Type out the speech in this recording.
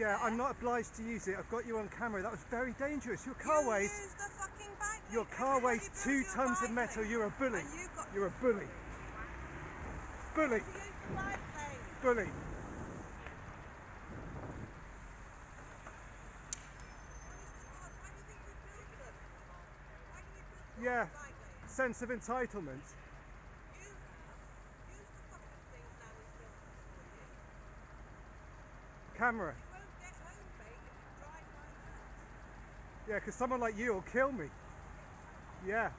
Yeah. I'm not obliged to use it. I've got you on camera. That was very dangerous. Your car you weighs. use the fucking bike Your car weighs two tons of metal. You're a bully. You You're a bully. Bully. Bully. Why do you think we Yeah, because someone like you will kill me. Yeah.